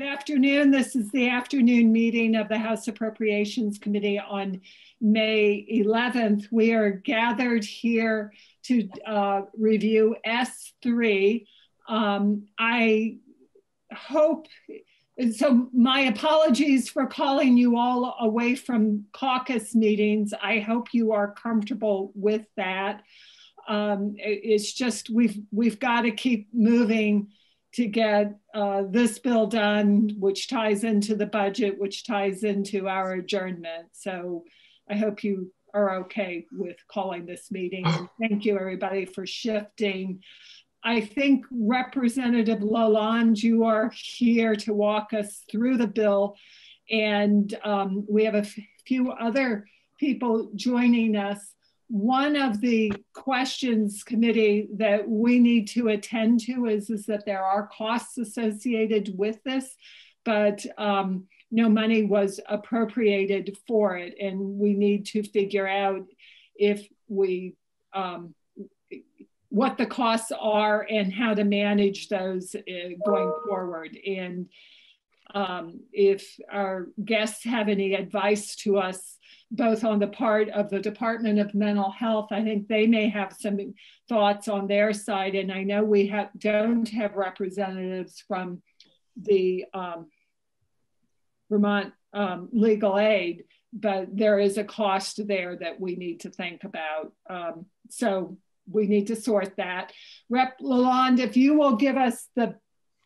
Good afternoon. This is the afternoon meeting of the House Appropriations Committee on May 11th. We are gathered here to uh, review S3. Um, I hope, so my apologies for calling you all away from caucus meetings. I hope you are comfortable with that. Um, it's just we've we've got to keep moving to get uh, this bill done, which ties into the budget, which ties into our adjournment. So I hope you are okay with calling this meeting. And thank you everybody for shifting. I think Representative Lalonde, you are here to walk us through the bill. And um, we have a few other people joining us one of the questions committee that we need to attend to is, is that there are costs associated with this, but um, no money was appropriated for it. And we need to figure out if we, um, what the costs are and how to manage those uh, going forward. And um, if our guests have any advice to us both on the part of the Department of Mental Health. I think they may have some thoughts on their side. And I know we have, don't have representatives from the um, Vermont um, Legal Aid, but there is a cost there that we need to think about. Um, so we need to sort that. Rep Lalonde, if you will give us the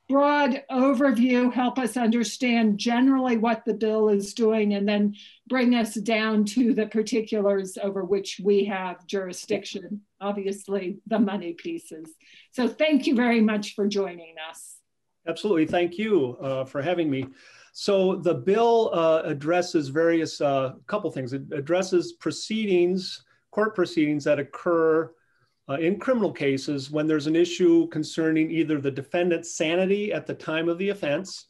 broad overview, help us understand generally what the bill is doing, and then bring us down to the particulars over which we have jurisdiction, obviously the money pieces. So thank you very much for joining us. Absolutely, thank you uh, for having me. So the bill uh, addresses various, a uh, couple things. It addresses proceedings, court proceedings that occur uh, in criminal cases when there's an issue concerning either the defendant's sanity at the time of the offense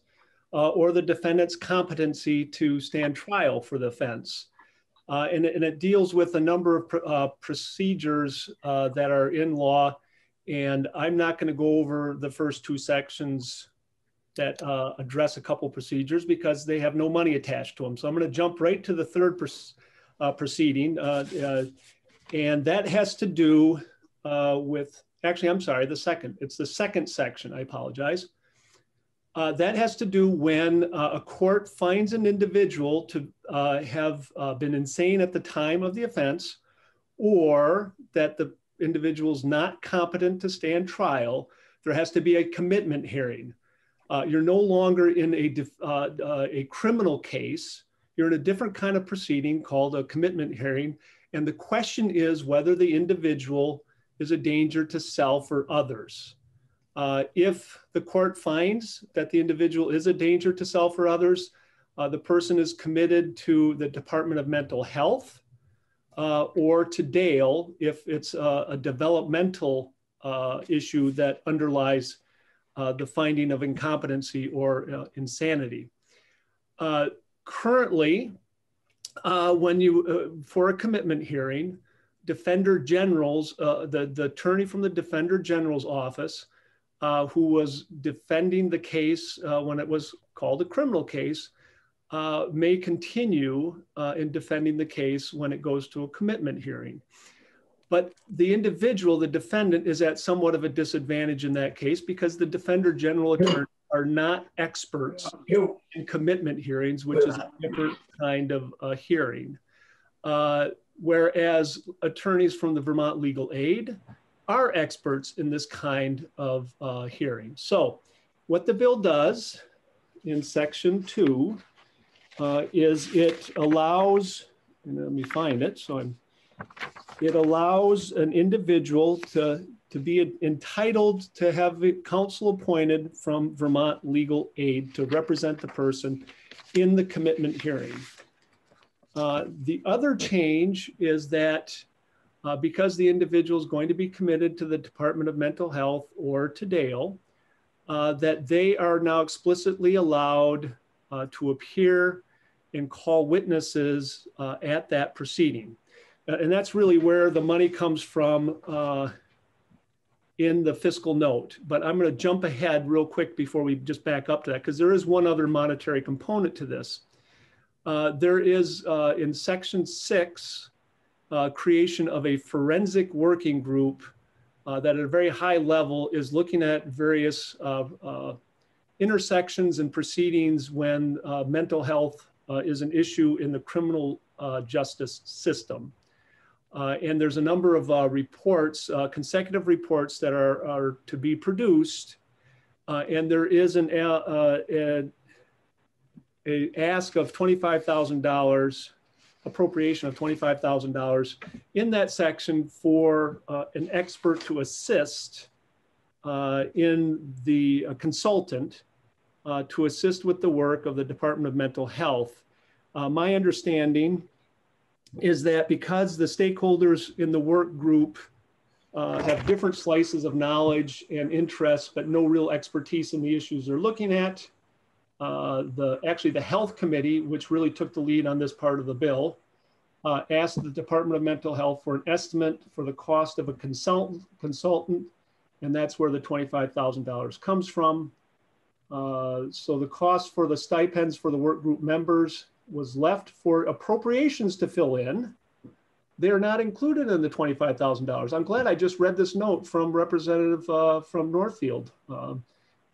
uh, or the defendant's competency to stand trial for the offense. Uh, and, and, it deals with a number of pr uh, procedures uh, that are in law. And I'm not going to go over the first two sections that uh, address a couple procedures because they have no money attached to them. So I'm going to jump right to the third proceeding. and that has to do uh, with, actually, I'm sorry, the second. It's the second section, I apologize. Uh, that has to do when uh, a court finds an individual to uh, have uh, been insane at the time of the offense or that the individual is not competent to stand trial, there has to be a commitment hearing. Uh, you're no longer in a, a criminal case, you're in a different kind of proceeding called a commitment hearing. And the question is whether the individual is a danger to self or others. Uh, if the court finds that the individual is a danger to self or others, uh, the person is committed to the Department of Mental Health uh, or to DAIL if it's a, a developmental uh, issue that underlies uh, the finding of incompetency or uh, insanity. currently, when you, for a commitment hearing, defender generals, uh, the, the attorney from the defender general's office, uh, who was defending the case uh, when it was called a criminal case, uh, may continue uh, in defending the case when it goes to a commitment hearing. But the individual, the defendant, is at somewhat of a disadvantage in that case because the defender general attorney are not experts in commitment hearings, which is a different kind of uh, hearing. Whereas attorneys from the Vermont Legal Aid are experts in this kind of uh, hearing. So what the bill does in section two uh, is it allows, let me find it, so I'm, it allows an individual to, to be entitled to have counsel appointed from Vermont Legal Aid to represent the person in the commitment hearing. Uh, the other change is that uh, because the individual is going to be committed to the Department of Mental Health or to DAIL, uh, that they are now explicitly allowed uh, to appear and call witnesses uh, at that proceeding. and that's really where the money comes from in the fiscal note. But I'm going to jump ahead real quick before we just back up to that, because there is one other monetary component to this. Uh, there is uh, in section six, uh, creation of a forensic working group uh, that at a very high level is looking at various uh, intersections and proceedings when mental health is an issue in the criminal justice system. And there's a number of reports, consecutive reports that are, are to be produced. and there is an a ask of $25,000, appropriation of $25,000 in that section for uh, an expert to assist uh, in the uh, consultant to assist with the work of the Department of Mental Health. my understanding is that because the stakeholders in the work group uh, have different slices of knowledge and interests, but no real expertise in the issues they're looking at, uh, the actually the health committee, which really took the lead on this part of the bill, uh, asked the Department of Mental Health for an estimate for the cost of a consultant, consultant and that's where the $25,000 comes from. Uh, so the cost for the stipends for the work group members was left for appropriations to fill in, they're not included in the $25,000. I'm glad I just read this note from Representative uh, from Northfield, uh,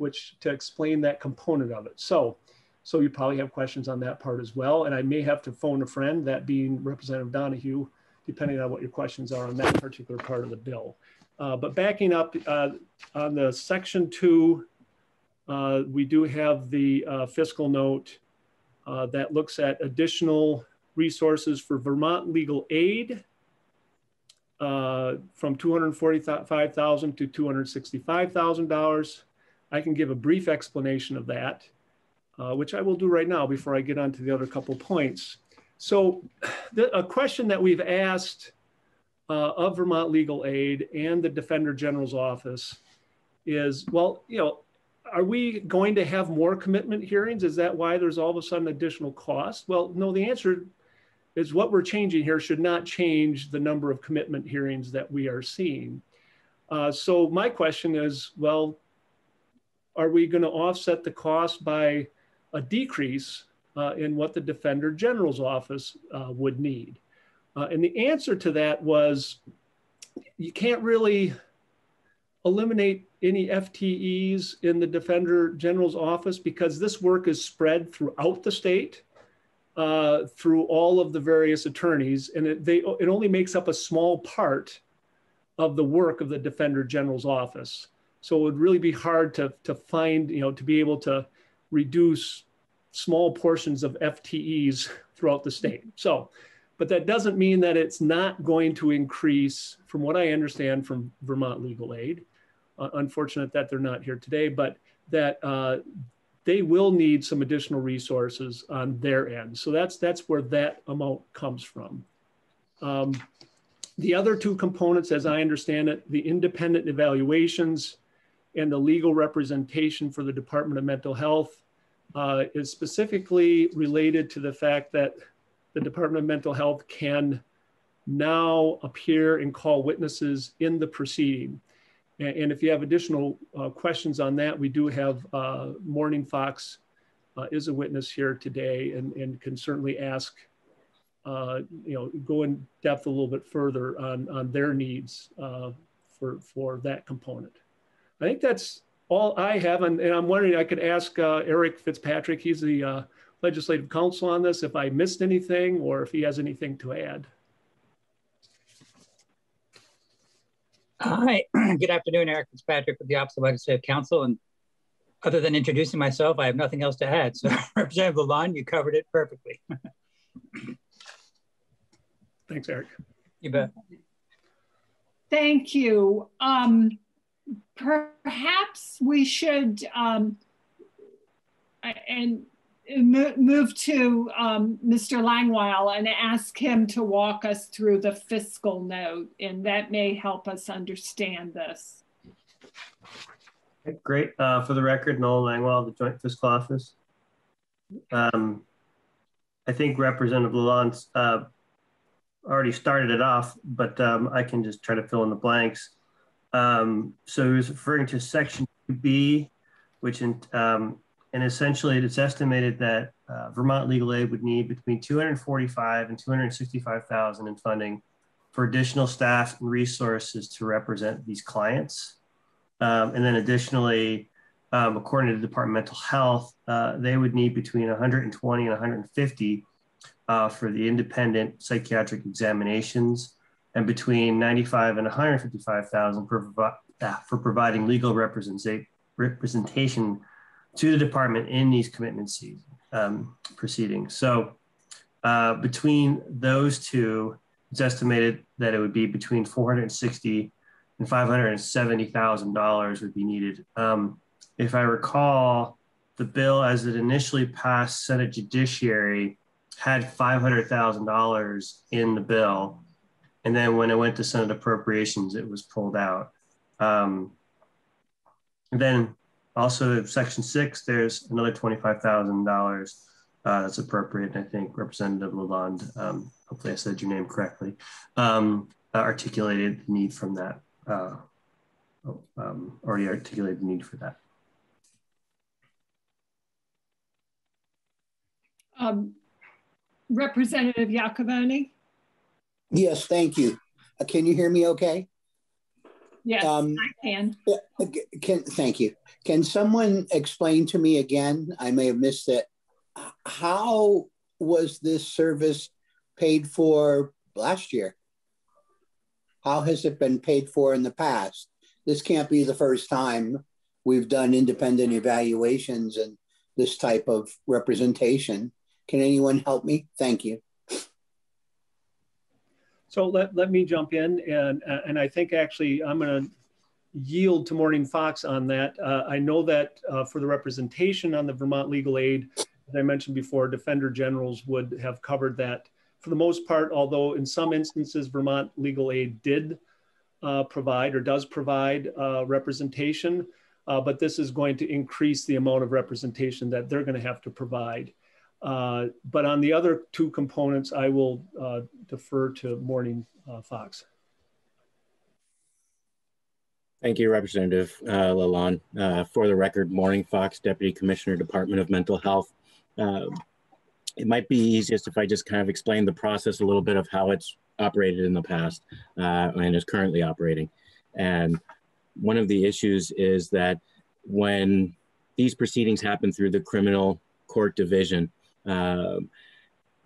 which to explain that component of it. So, so you probably have questions on that part as well. And I may have to phone a friend, that being Representative Donahue, depending on what your questions are on that particular part of the bill. Uh, but backing up uh, on the section two, uh, we do have the uh, fiscal note uh, that looks at additional resources for Vermont legal aid uh, from 245,000 to $265,000. I can give a brief explanation of that, uh, which I will do right now before I get on to the other couple points. So the, a question that we've asked uh, of Vermont Legal Aid and the Defender General's Office is, well, you know, are we going to have more commitment hearings? Is that why there's all of a sudden additional cost? Well, no, the answer is what we're changing here should not change the number of commitment hearings that we are seeing. Uh, so my question is, well, are we going to offset the cost by a decrease uh, in what the Defender General's office uh, would need? Uh, and the answer to that was you can't really eliminate any FTEs in the Defender General's office because this work is spread throughout the state uh, through all of the various attorneys, and it, they, it only makes up a small part of the work of the Defender General's office. So it would really be hard to, to find, you know, to be able to reduce small portions of FTEs throughout the state. So, but that doesn't mean that it's not going to increase, from what I understand from Vermont Legal Aid, uh, unfortunate that they're not here today, but that uh, they will need some additional resources on their end. So that's that's where that amount comes from. Um, the other two components, as I understand it, the independent evaluations and the legal representation for the Department of Mental Health uh, is specifically related to the fact that the Department of Mental Health can now appear and call witnesses in the proceeding. And, if you have additional uh, questions on that, we do have uh, Mourning Fox uh, is a witness here today and, and can certainly ask, uh, you know, go in depth a little bit further on, on their needs uh, for, for that component. I think that's all I have. And, and I'm wondering, I could ask uh, Eric Fitzpatrick, he's the legislative counsel on this, if I missed anything or if he has anything to add. Hi, good afternoon, Eric Fitzpatrick with the Office of Legislative Counsel. And other than introducing myself, I have nothing else to add. So Representative Lalonde, you covered it perfectly. Thanks, Eric. You bet. Thank you. Um, perhaps we should, um, and move to um, Mr. Langweil and ask him to walk us through the fiscal note, and that may help us understand this. Great. Uh, for the record, Nolan Langweil, the Joint Fiscal Office. Um, I think Representative Lalonde uh, already started it off, but um, I can just try to fill in the blanks. Um, so he was referring to section B, which in, um, and essentially it's estimated that uh, Vermont Legal Aid would need between 245 and 265,000 in funding for additional staff and resources to represent these clients. Um, and then additionally, um, according to the Department of Mental Health, uh, they would need between 120 and 150 uh, for the independent psychiatric examinations and between 95 and 155,000 for, uh, for providing legal representation to the department in these commitment um, proceedings. So uh, between those two, it's estimated that it would be between 460 and 570,000 dollars would be needed. Um, if I recall, the bill as it initially passed Senate Judiciary had $500,000 in the bill. And then when it went to Senate Appropriations, it was pulled out. Um, then also section six, there's another $25,000 uh, that's appropriate. I think Representative Lalonde, um, hopefully I said your name correctly, um, articulated the need from that, uh, oh, um, already articulated the need for that. Um, Representative Iacoboni? Yes, thank you. Uh, can you hear me okay? Yes, um, I can. Can Thank you. Can someone explain to me again? I may have missed it. How was this service paid for last year? How has it been paid for in the past? This can't be the first time we've done independent evaluations and this type of representation. Can anyone help me? Thank you. So let, let me jump in and, and I think actually I'm going to yield to Mourning Fox on that. Uh, I know that uh, for the representation on the Vermont Legal Aid, as I mentioned before, Defender Generals would have covered that for the most part, although in some instances, Vermont Legal Aid did uh, provide or does provide uh, representation, uh, but this is going to increase the amount of representation that they're going to have to provide. Uh, but on the other two components, I will uh, defer to Mourning uh, Fox. Thank you, Representative uh, Lalonde. Uh, for the record, Mourning Fox, Deputy Commissioner, Department of Mental Health. Uh, it might be easiest if I just kind of explain the process a little bit of how it's operated in the past and is currently operating. And one of the issues is that when these proceedings happen through the criminal court division, uh,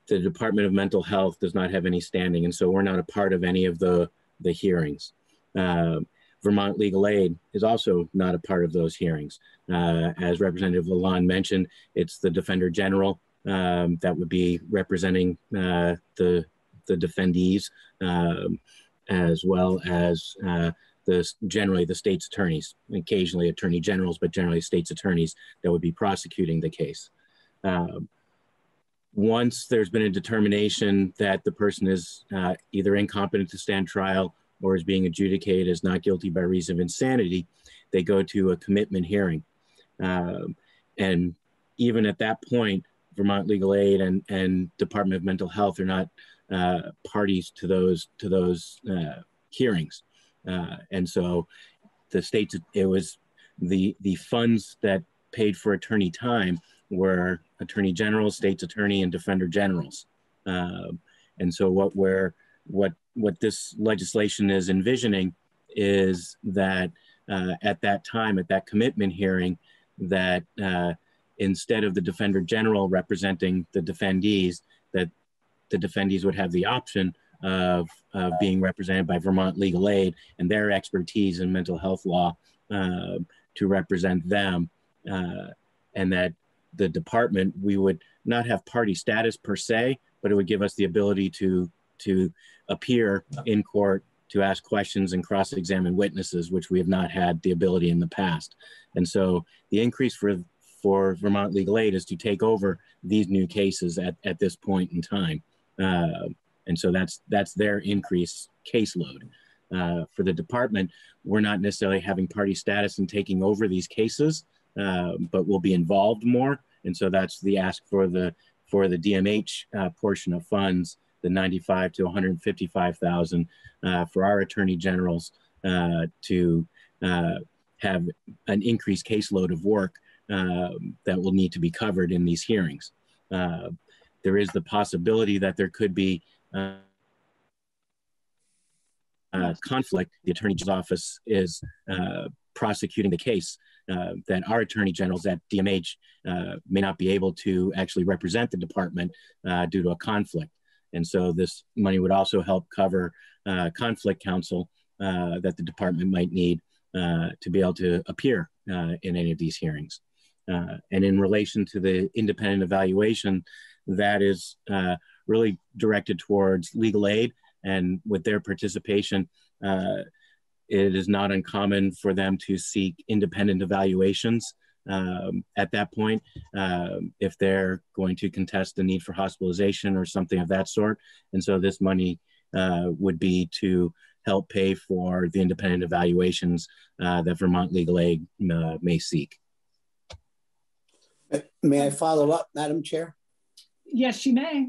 the Department of Mental Health does not have any standing, and so we're not a part of any of the, the hearings. Uh, Vermont Legal Aid is also not a part of those hearings. Uh, as Representative Lalonde mentioned, it's the Defender General um, that would be representing uh, the, the defendees, um, as well as uh, the generally the state's attorneys, occasionally attorney generals, but generally state's attorneys that would be prosecuting the case. Um, once there's been a determination that the person is uh, either incompetent to stand trial or is being adjudicated as not guilty by reason of insanity, they go to a commitment hearing. Um, and even at that point, Vermont Legal Aid and, and Department of Mental Health are not uh, parties to those to those uh, hearings. Uh, and so the states, it was the the funds that paid for attorney time were attorney generals, state's attorney, and defender generals. Um, and so what we're what what this legislation is envisioning is that uh, at that time, at that commitment hearing, that uh, instead of the defender general representing the defendees, that the defendees would have the option of, of being represented by Vermont Legal Aid and their expertise in mental health law uh, to represent them, uh, and that the department, we would not have party status per se, but it would give us the ability to to appear in court to ask questions and cross-examine witnesses, which we have not had the ability in the past. And so the increase for for Vermont Legal Aid is to take over these new cases at, at this point in time. Uh, and so that's that's their increased caseload. Uh, for the department, we're not necessarily having party status and taking over these cases, but we'll be involved more. And so that's the ask for the for the DMH uh, portion of funds, the 95 to 155,000 uh, for our attorney generals uh, to uh, have an increased caseload of work uh, that will need to be covered in these hearings. Uh, there is the possibility that there could be uh, uh, conflict. The Attorney General's office is uh, prosecuting the case. Uh, that our attorney generals at DMH uh, may not be able to actually represent the department uh, due to a conflict. And so this money would also help cover conflict counsel that the department might need to be able to appear in any of these hearings. and in relation to the independent evaluation, that is really directed towards legal aid and with their participation, uh, it is not uncommon for them to seek independent evaluations um, at that point um, if they're going to contest the need for hospitalization or something of that sort. And so this money uh, would be to help pay for the independent evaluations uh, that Vermont Legal Aid uh, may seek. May I follow up, Madam Chair? Yes, you may.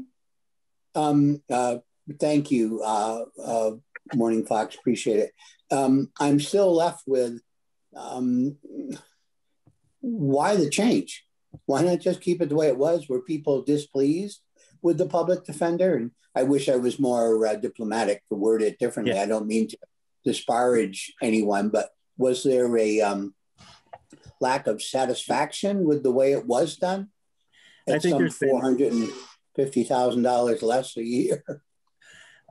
Um, uh, Thank you, uh, uh, Mourning Fox. Appreciate it. Um, I'm still left with um, why the change? Why not just keep it the way it was? Were people displeased with the public defender? And I wish I was more uh, diplomatic to word it differently. Yeah. I don't mean to disparage anyone, but was there a um, lack of satisfaction with the way it was done? At I think some four hundred and fifty thousand dollars less a year.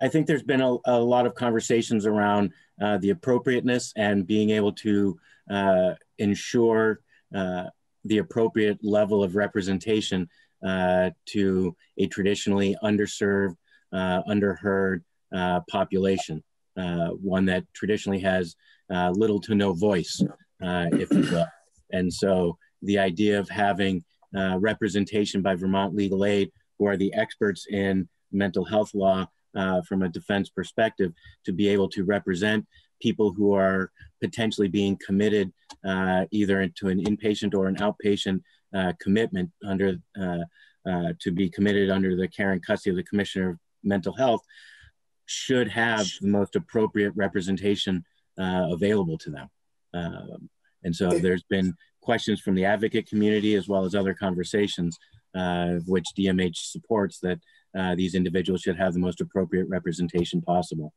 I think there's been a, a lot of conversations around uh, the appropriateness and being able to uh, ensure uh, the appropriate level of representation uh, to a traditionally underserved, uh, underheard uh, population, one that traditionally has little to no voice, if you will. And so the idea of having representation by Vermont Legal Aid, who are the experts in mental health law, uh, from a defense perspective to be able to represent people who are potentially being committed uh, either into an inpatient or an outpatient uh, commitment under uh, uh, to be committed under the care and custody of the Commissioner of Mental Health should have the most appropriate representation uh, available to them. Um, and so there's been questions from the advocate community as well as other conversations, which DMH supports that uh, these individuals should have the most appropriate representation possible.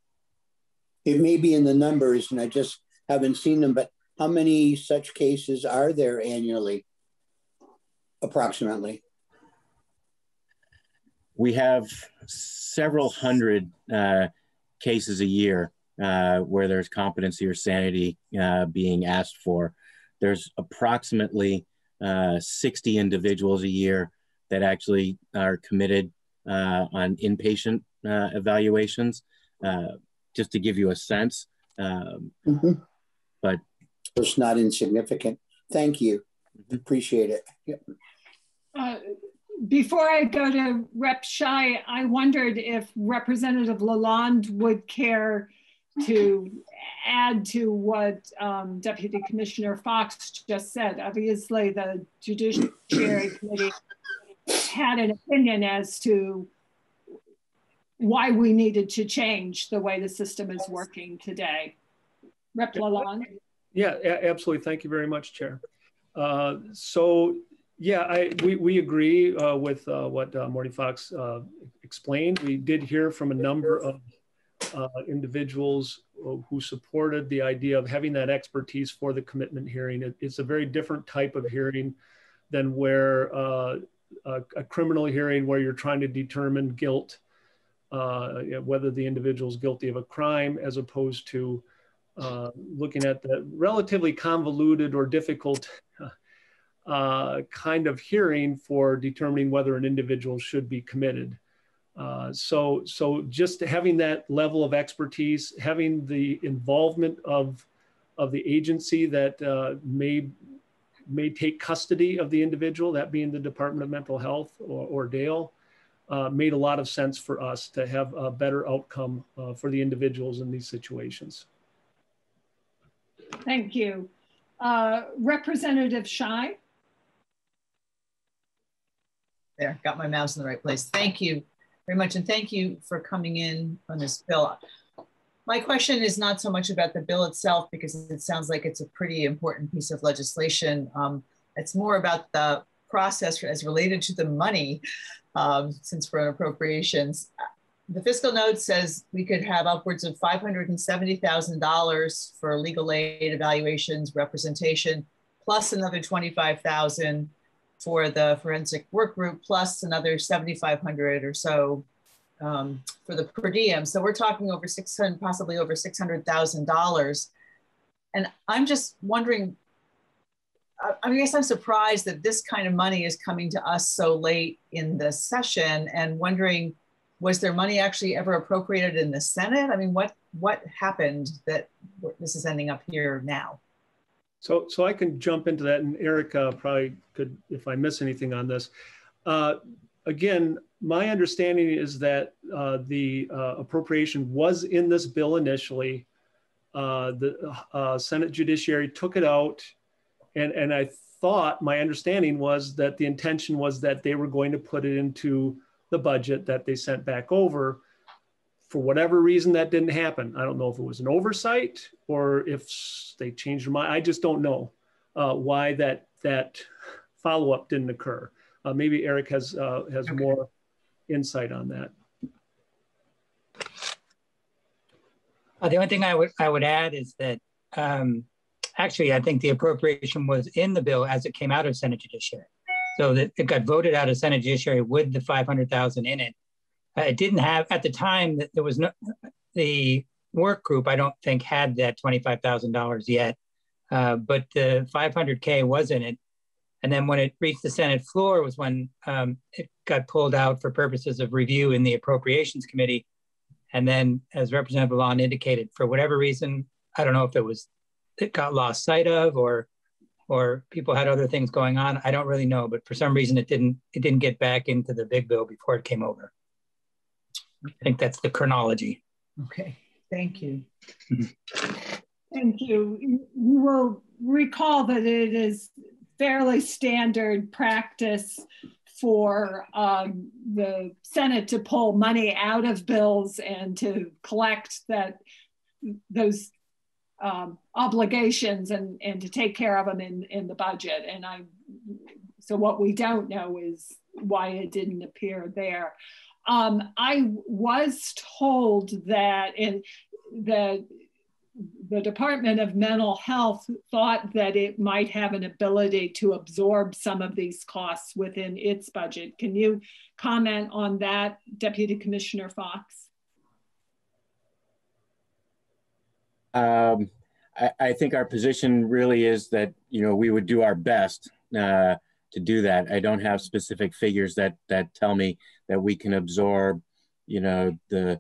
It may be in the numbers, and I just haven't seen them, but how many such cases are there annually, approximately? We have several hundred uh, cases a year uh, where there's competency or sanity uh, being asked for. There's approximately uh, 60 individuals a year that actually are committed on inpatient uh, evaluations, uh, just to give you a sense. Um, mm-hmm. But it's not insignificant. Thank you. Mm-hmm. Appreciate it. Yep. Uh, before I go to Rep Scheu, I wondered if Representative Lalonde would care to add to what um, Deputy Commissioner Fox just said. Obviously, the Judiciary Committee had an opinion as to why we needed to change the way the system is working today. Rep Lalonde? Yeah, absolutely. Thank you very much, Chair. Uh, so, yeah, I, we, we agree uh, with uh, what uh, Mourning Fox uh, explained. We did hear from a number of uh, individuals who supported the idea of having that expertise for the commitment hearing. It, it's a very different type of hearing than where a, a, criminal hearing where you're trying to determine guilt, uh, whether the individual is guilty of a crime, as opposed to uh, looking at the relatively convoluted or difficult uh, kind of hearing for determining whether an individual should be committed. Uh, so, so just having that level of expertise, having the involvement of of the agency that uh, may may take custody of the individual, that being the Department of Mental Health or, or DAIL, uh, made a lot of sense for us to have a better outcome uh, for the individuals in these situations. Thank you. Uh, Representative Scheu. There, got my mouse in the right place. Thank you very much. And thank you for coming in on this bill. My question is not so much about the bill itself because it sounds like it's a pretty important piece of legislation. Um, it's more about the process as related to the money, um, since we're on appropriations. The fiscal note says we could have upwards of $570,000 for legal aid evaluations, representation, plus another 25,000 for the forensic work group, plus another 7,500 or so um, for the per diem. So we're talking over 600, possibly over $600,000. And I'm just wondering, I guess I'm surprised that this kind of money is coming to us so late in the session and wondering, was there money actually ever appropriated in the Senate? I mean, what, what happened that this is ending up here now? So, so I can jump into that, and Eric uh, probably could, if I miss anything on this. Uh, again, my understanding is that uh, the uh, appropriation was in this bill initially. Uh, the uh, Senate Judiciary took it out, and and I thought my understanding was that the intention was that they were going to put it into the budget that they sent back over for whatever reason that didn't happen. I don't know if it was an oversight or if they changed their mind. I just don't know uh, why that that follow up didn't occur. Uh, maybe Eric has uh, has okay. more insight on that. Uh, the only thing I would I would add is that um, actually I think the appropriation was in the bill as it came out of Senate Judiciary, so that it got voted out of Senate Judiciary with the five hundred thousand in it uh, it didn't have at the time that there was no the work group. I don't think had that twenty five thousand dollars yet, uh, but the five hundred k was in it. And then when it reached the Senate floor was when um, it got pulled out for purposes of review in the Appropriations Committee. And then, as Representative Lalonde indicated, for whatever reason, I don't know if it was it got lost sight of or or people had other things going on. I don't really know, but for some reason it didn't it didn't get back into the big bill before it came over. I think that's the chronology. Okay, thank you. Mm-hmm. Thank you. You will recall that it is fairly standard practice for um, the Senate to pull money out of bills and to collect that those um, obligations and, and to take care of them in, in the budget. And I, so what we don't know is why it didn't appear there um, I was told that in the the Department of Mental Health thought that it might have an ability to absorb some of these costs within its budget. Can you comment on that, Deputy Commissioner Fox? Um, I, I, think our position really is that you know we would do our best uh, to do that. I don't have specific figures that that tell me that we can absorb, you know, the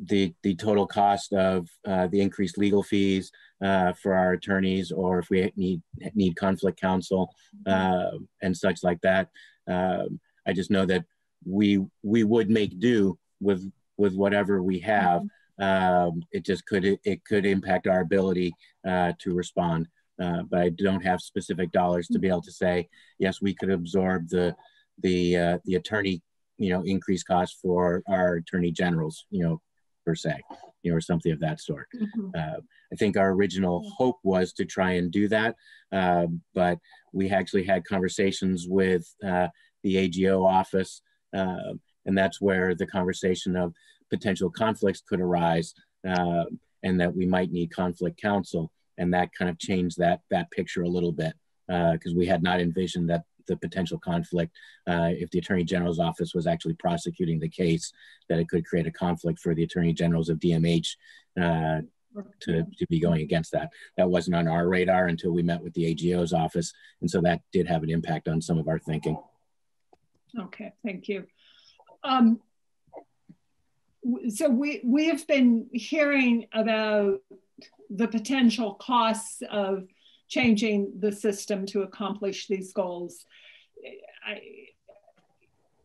the the total cost of uh, the increased legal fees uh, for our attorneys, or if we need need conflict counsel uh, and such like that. Um, I just know that we we would make do with with whatever we have. Um, it just could it could impact our ability uh, to respond. Uh, but I don't have specific dollars to be able to say yes. We could absorb the the uh, the attorney you know increased costs for our attorney generals you know per se you know or something of that sort. Mm-hmm. Uh, I think our original hope was to try and do that, uh, but we actually had conversations with uh, the AGO office, uh, and that's where the conversation of potential conflicts could arise, and that we might need conflict counsel and that kind of changed that that picture a little bit because uh, we had not envisioned that the potential conflict uh, if the attorney general's office was actually prosecuting the case that it could create a conflict for the attorney generals of dmh uh, to, to be going against that. That wasn't on our radar until we met with the ago's office and so that did have an impact on some of our thinking. Okay thank you. Um, so we we have been hearing about the potential costs of changing the system to accomplish these goals. I,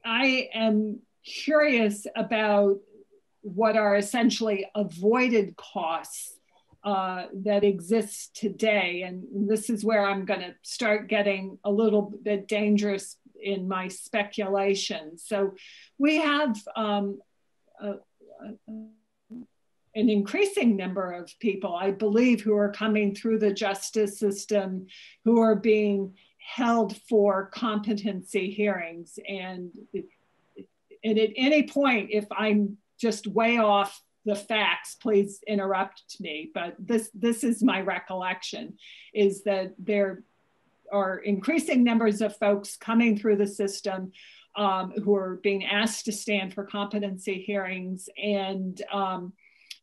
I am curious about what are essentially avoided costs uh, that exist today. And this is where I'm going to start getting a little bit dangerous in my speculation. So we have um, a, a, an increasing number of people, I believe, who are coming through the justice system who are being held for competency hearings. And, and at any point, if I'm just way off the facts, please interrupt me. But this, this is my recollection, is that there are increasing numbers of folks coming through the system um, who are being asked to stand for competency hearings and um,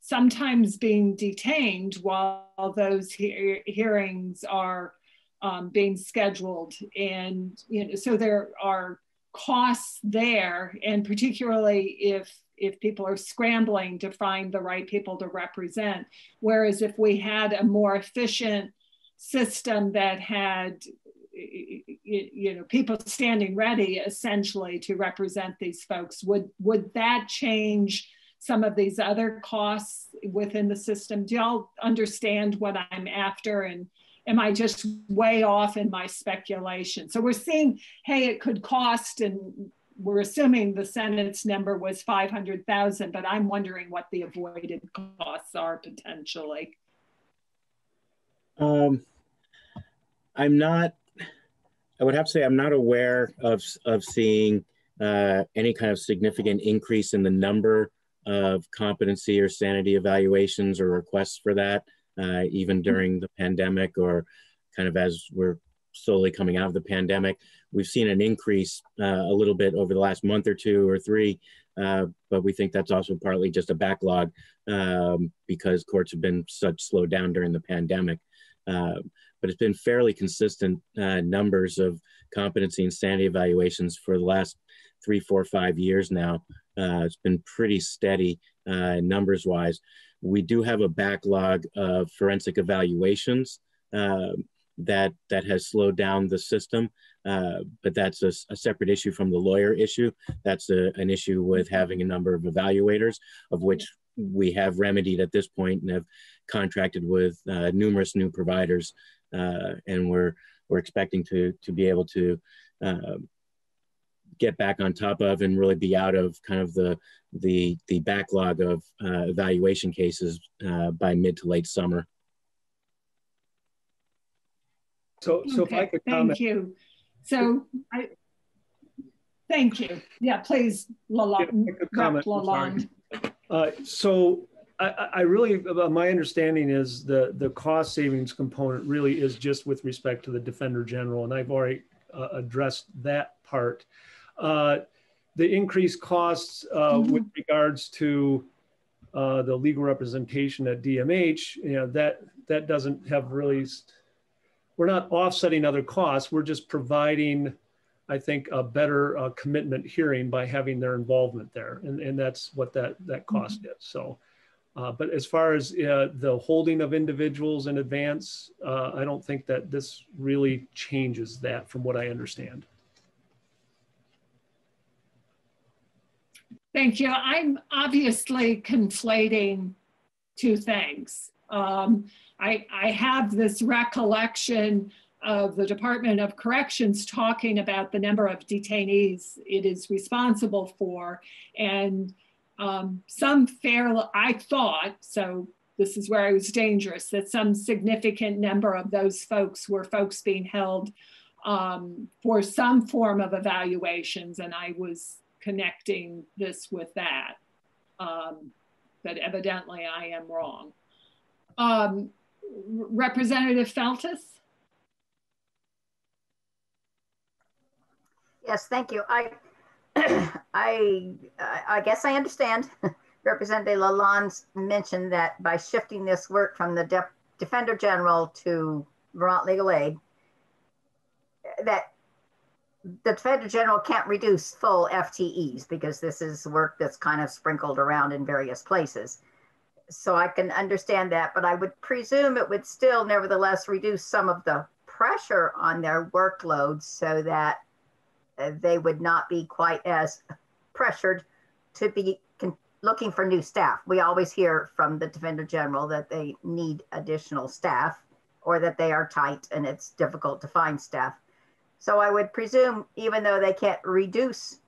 sometimes being detained while those he hearings are um, being scheduled. And you know, so there are costs there, and particularly if if people are scrambling to find the right people to represent. Whereas if we had a more efficient system that had you know people standing ready essentially to represent these folks would would that change some of these other costs within the system. Do y'all understand what i'm after? And am i just way off in my speculation? So we're seeing hey it could cost and we're assuming the Senate's number was 500,000, but I'm wondering what the avoided costs are potentially. Um, I'm not, I would have to say I'm not aware of, of seeing uh, any kind of significant increase in the number of competency or sanity evaluations or requests for that, uh, even during the pandemic or kind of as we're slowly coming out of the pandemic. We've seen an increase uh, a little bit over the last month or two or three, uh, but we think that's also partly just a backlog um, because courts have been such slowed down during the pandemic. Uh, but it's been fairly consistent uh, numbers of competency and sanity evaluations for the last three, four, five years now. Uh, it's been pretty steady uh, numbers wise. We do have a backlog of forensic evaluations. Um, that that has slowed down the system. Uh, but that's a, a, separate issue from the lawyer issue. That's a, an issue with having a number of evaluators, of which we have remedied at this point and have contracted with uh, numerous new providers, uh, and we're we're expecting to to be able to. Uh, get back on top of and really be out of kind of the the the backlog of uh, evaluation cases uh, by mid to late summer. So, so okay, if I could comment. Thank you. So, I, thank you. Yeah, please, Lalonde. Yeah, comment. Lalonde. Uh, so, I, I, really, uh, my understanding is the the cost savings component really is just with respect to the Defender General, and I've already uh, addressed that part. Uh, the increased costs uh, mm -hmm. with regards to uh, the legal representation at DMH, you know, that that doesn't have really we're not offsetting other costs. We're just providing, I think, a better uh, commitment hearing by having their involvement there, and, and that's what that that cost mm -hmm. is. So, uh, but as far as uh, the holding of individuals in advance, uh, I don't think that this really changes that, from what I understand. Thank you. I'm obviously conflating two things. Um, I, I have this recollection of the Department of Corrections talking about the number of detainees it is responsible for. And um, some fair, I thought, so this is where I was dangerous, that some significant number of those folks were folks being held um, for some form of evaluations. And I was connecting this with that. Um, but evidently I am wrong. Um, Representative Feltus? Yes, thank you. I, I, I guess I understand. Representative Lalonde mentioned that by shifting this work from the De Defender General to Vermont Legal Aid, that the Defender General can't reduce full FTEs because this is work that's kind of sprinkled around in various places so I can understand that, but I would presume it would still nevertheless reduce some of the pressure on their workload so that uh, they would not be quite as pressured to be looking for new staff. We always hear from the Defender General that they need additional staff or that they are tight and it's difficult to find staff. So I would presume, even though they can't reduce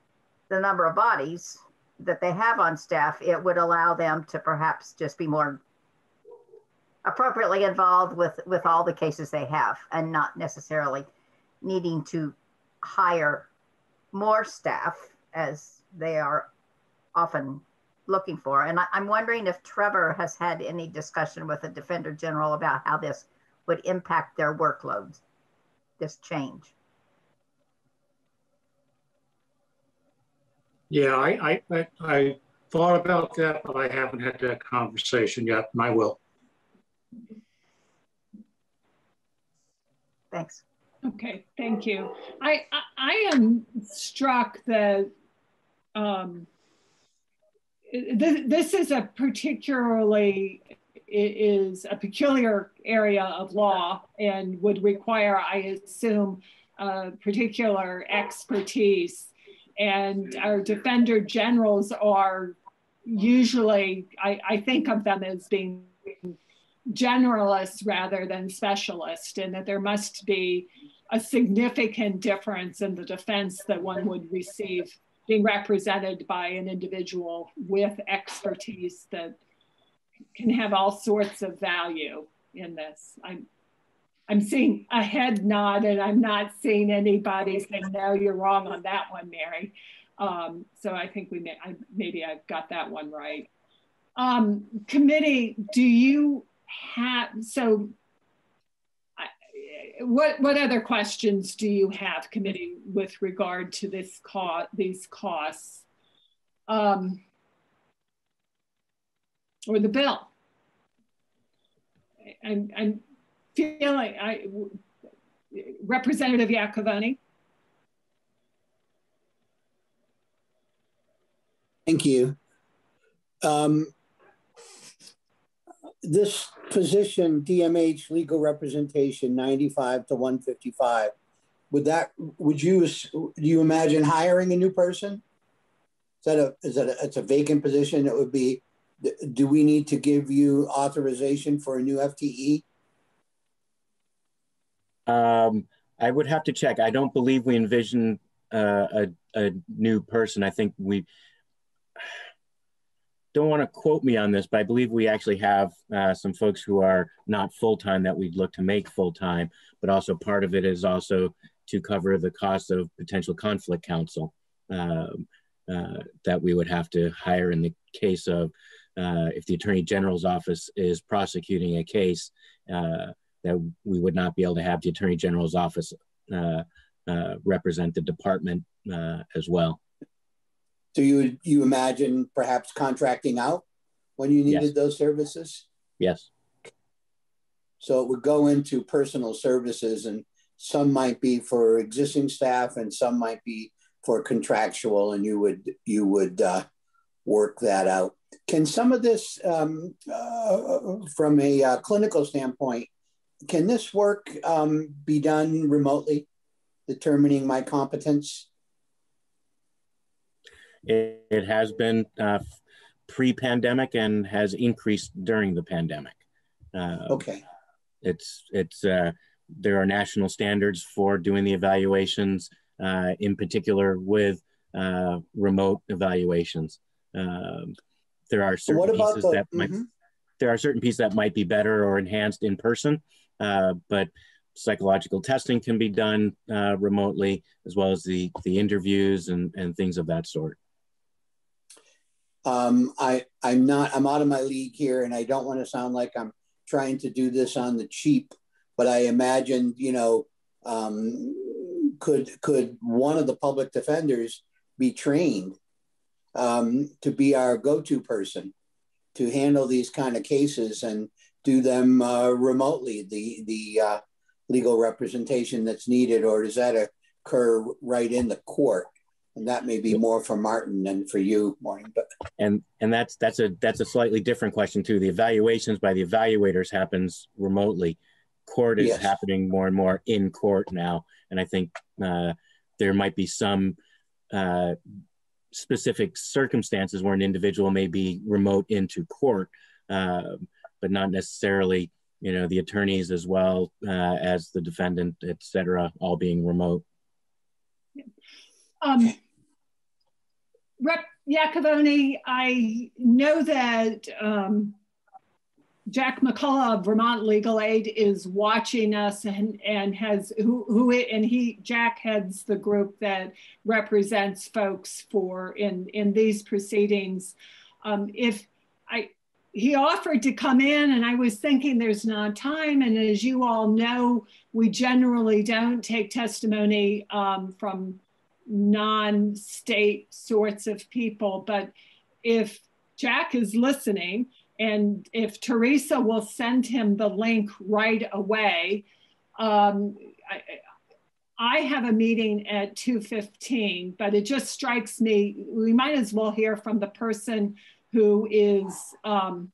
the number of bodies, that they have on staff, it would allow them to perhaps just be more appropriately involved with with all the cases they have and not necessarily needing to hire more staff as they are often looking for. And I, am wondering if Trevor has had any discussion with the Defender General about how this would impact their workloads, this change. Yeah, I, I, I thought about that, but I haven't had that conversation yet, and I will. Thanks. Okay, thank you. I I, I am struck that um, this, this is a particularly is a peculiar area of law and would require, I assume, uh, particular expertise. And our defender generals are usually, I, I think of them as being generalists rather than specialists, and that there must be a significant difference in the defense that one would receive being represented by an individual with expertise that can have all sorts of value in this. I'm I'm seeing a head nod and I'm not seeing anybody saying, no, you're wrong on that one, Mary. Um, so I think we may, I, maybe I've got that one right. Um, committee, do you have, so what what other questions do you have, committee, with regard to this cost, these costs, um, or the bill? I'm, I'm feeling I Representative Yacovone. Thank you. Um, this position, DMH legal representation, 95 to 155, would that, would you, do you imagine hiring a new person? Is that a, is that a, it's a vacant position It would be, do we need to give you authorization for a new FTE? Um, I would have to check. I don't believe we envision uh, a, a new person. I think we, don't want to quote me on this, but I believe we actually have uh, some folks who are not full time that we'd look to make full time. But also part of it is also to cover the cost of potential conflict counsel um, uh, that we would have to hire in the case of uh, if the Attorney General's office is prosecuting a case uh, that we would not be able to have the Attorney General's office uh, uh, represent the department as well. So you you imagine perhaps contracting out when you needed yes. those services? Yes. So it would go into personal services, and some might be for existing staff, and some might be for contractual, and you would you would uh, work that out. Can some of this, um, uh, from a uh, clinical standpoint, can this work um, be done remotely? Determining my competence it, it has been uh, pre-pandemic and has increased during the pandemic. Uh, okay. It's it's uh, there are national standards for doing the evaluations, uh, in particular with uh, remote evaluations. Um, there are certain pieces the, that mm-hmm. might there are certain pieces that might be better or enhanced in person, uh, but psychological testing can be done uh, remotely as well as the the interviews and and things of that sort. Um, I, I'm not, I'm out of my league here and I don't want to sound like I'm trying to do this on the cheap, but I imagine, you know, um, could, could one of the public defenders be trained um, to be our go-to person to handle these kind of cases and do them uh, remotely, the, the uh, legal representation that's needed, or does that occur right in the court? and that may be more for Martin than for you, Mourning. But and and that's that's a that's a slightly different question too. The evaluations by the evaluators happens remotely. Court is yes. happening more and more in court now, and I think uh, there might be some uh, specific circumstances where an individual may be remote into court, uh, but not necessarily you know the attorneys as well uh, as the defendant, et cetera, all being remote. Um, Rep Yacovone, I know that um, Jack McCullough of Vermont Legal Aid is watching us and, and has who, who it, and he Jack heads the group that represents folks for in in these proceedings. Um, if I he offered to come in and I was thinking there's not time. And as you all know we generally don't take testimony um, from non-state sorts of people. But if Jack is listening and if Teresa will send him the link right away, um, I, I have a meeting at 2.15, but it just strikes me, we might as well hear from the person who is um,